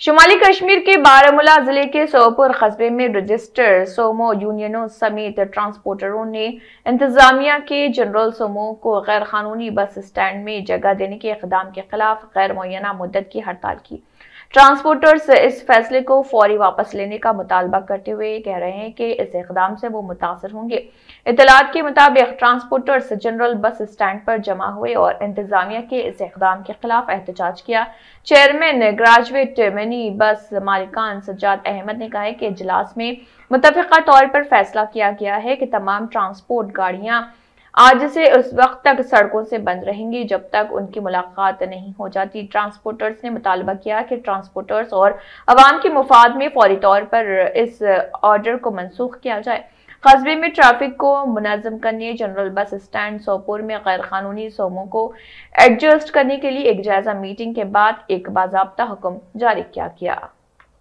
शुमाली कश्मीर के बारामूला ज़िले के सोपुर कस्बे में रजिस्टर सोमो यूनियनों समेत ट्रांसपोर्टरों ने इंतजामिया के जनरल सोमो को गैर कानूनी बस स्टैंड में जगह देने के इकदाम के खिलाफ गैर मुना मुद्दत की हड़ताल की। ट्रांसपोर्टर्स इस फैसले को फौरी वापस लेने का मुतालबा करते हुए कह रहे हैं कि इस इकदाम से वो मुतासर होंगे। इतलात के मुताबिक ट्रांसपोर्टर्स जनरल बस स्टैंड पर जमा हुए और इंतजामिया के इस इकदाम के खिलाफ एहतजाज किया। Chairman graduate mini bus मालिकान Sajjad Ahmad ने कहा है कि इजलास में मुतफ़ा तौर पर फैसला किया गया है कि तमाम ट्रांसपोर्ट गाड़ियाँ आज से उस वक्त तक सड़कों से बंद रहेंगी, जब तक उनकी मुलाकात नहीं हो जाती। ट्रांसपोर्टर्स ने मुतालबा किया कि ट्रांसपोर्टर्स और अवाम के मुफाद में फौरी तौर पर इस ऑर्डर को मनसूख किया जाए। कस्बे में ट्रैफ़िक को मुनजम करने, जनरल बस स्टैंड सोपुर में गैर कानूनी सोमों को एडजस्ट करने के लिए एक जायजा मीटिंग के बाद एक बाबा हुक्म जारी किया गया।